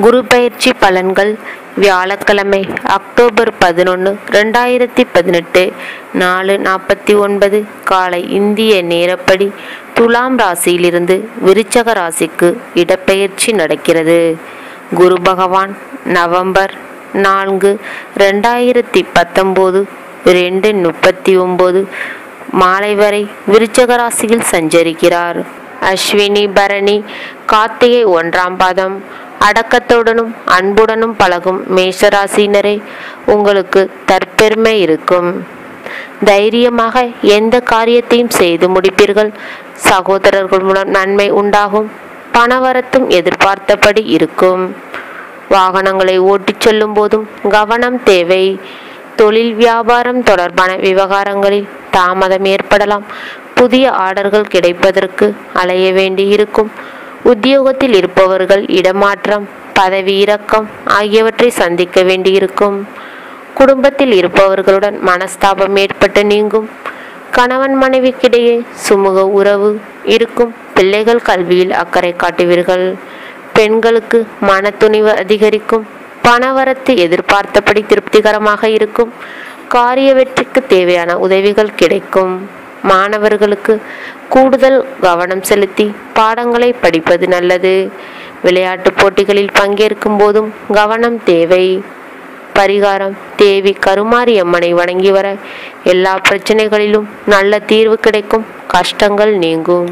குரு பயிற்சி பலன்கள் வியாழக்கிழமை அக்டோபர் பதினொன்று ரெண்டாயிரத்தி பதினெட்டு நாலு நாற்பத்தி ஒன்பது காலை இந்திய நேரப்படி துலாம் ராசியிலிருந்து விருச்சக ராசிக்கு இடப்பெயர்ச்சி நடக்கிறது. குரு பகவான் நவம்பர் நான்கு ரெண்டாயிரத்தி பத்தொம்போது ரெண்டு முப்பத்தி ஒம்பது மாலை வரை விருச்சக ராசியில் சஞ்சரிக்கிறார். அஸ்வினி பரணி கார்த்திகை ஒன்றாம் பாதம். அடக்கத்துடனும் அன்புடனும் பழகும் மேஷராசினரே உங்களுக்கு தற்பெருமை இருக்கும். தைரியமாக எந்த காரியத்தையும் செய்து முடிப்பீர்கள். சகோதரர்கள் மூலம் நன்மை உண்டாகும். பணவரத்தும் எதிர்பார்த்தபடி இருக்கும். வாகனங்களை ஓட்டிச் செல்லும் போதும் கவனம் தேவை. தொழில் வியாபாரம் தொடர்பான விவகாரங்களில் தாமதம் ஏற்படலாம். புதிய ஆர்டர்கள் கிடைப்பதற்கு அலைய வேண்டியிருக்கும். உத்தியோகத்தில் இருப்பவர்கள் இடமாற்றம் பதவி இறக்கம் ஆகியவற்றை சந்திக்க வேண்டியிருக்கும். குடும்பத்தில் இருப்பவர்களுடன் மனஸ்தாபம் ஏற்பட்டு நீங்கும். கணவன் மனைவிக்கிடையே சுமூக உறவு இருக்கும். பிள்ளைகள் கல்வியில் அக்கறை காட்டுவீர்கள். பெண்களுக்கு மனத்துணிவு அதிகரிக்கும். பணவரத்து எதிர்பார்த்தபடி திருப்திகரமாக இருக்கும். காரிய வெற்றிக்கு தேவையான உதவிகள் கிடைக்கும். மாணவர்களுக்கு கூடுதல் கவனம் செலுத்தி பாடங்களை படிப்பது நல்லது. விளையாட்டு போட்டிகளில் பங்கேற்கும் போதும் கவனம் தேவை. பரிகாரம் தேவி கருமாரி அம்மனை வணங்கி வர எல்லா பிரச்சனைகளிலும் நல்ல தீர்வு கிடைக்கும். கஷ்டங்கள் நீங்கும்.